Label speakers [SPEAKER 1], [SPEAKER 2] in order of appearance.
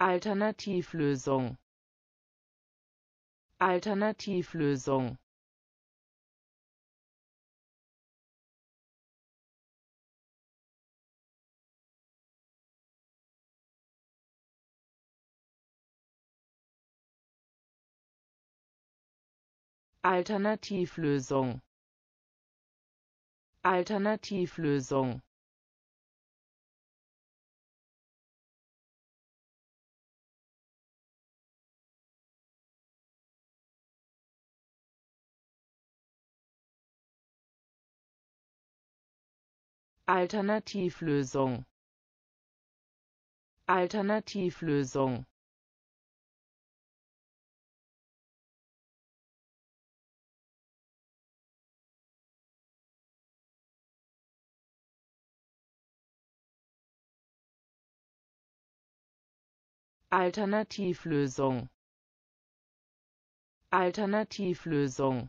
[SPEAKER 1] Alternativlösung. Alternativlösung. Alternativlösung. Alternativlösung Alternativlösung. Alternativlösung. Alternativlösung. Alternativlösung